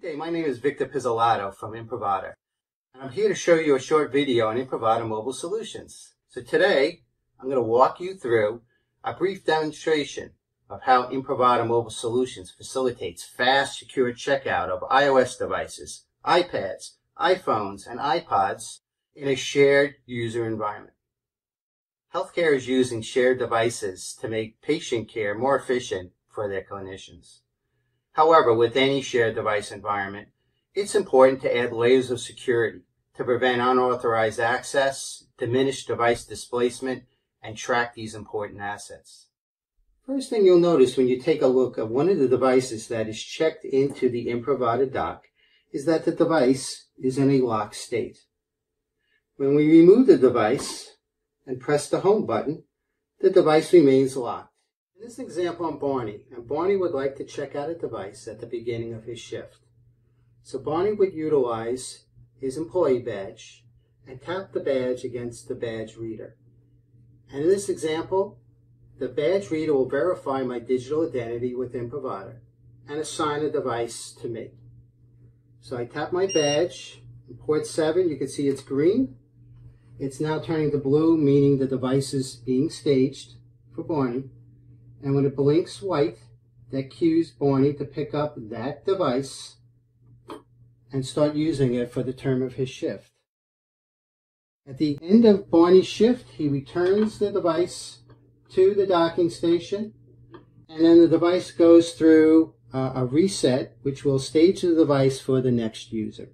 Good day, my name is Victor Pizolato from Imprivata, and I'm here to show you a short video on Imprivata Mobile Solutions. So today, I'm going to walk you through a brief demonstration of how Imprivata Mobile Solutions facilitates fast, secure checkout of iOS devices, iPads, iPhones, and iPods in a shared user environment. Healthcare is using shared devices to make patient care more efficient for their clinicians. However, with any shared device environment, it's important to add layers of security to prevent unauthorized access, diminish device displacement, and track these important assets. First thing you'll notice when you take a look at one of the devices that is checked into the Imprivata dock is that the device is in a locked state. When we remove the device and press the home button, the device remains locked. In this example, I'm Barney, and Barney would like to check out a device at the beginning of his shift. So Barney would utilize his employee badge and tap the badge against the badge reader. And in this example, the badge reader will verify my digital identity within Imprivata and assign a device to me. So I tap my badge, port 7, you can see it's green. It's now turning to blue, meaning the device is being staged for Barney and when it blinks white, that cues Barney to pick up that device and start using it for the term of his shift. At the end of Barney's shift, he returns the device to the docking station, and then the device goes through uh, a reset, which will stage the device for the next user.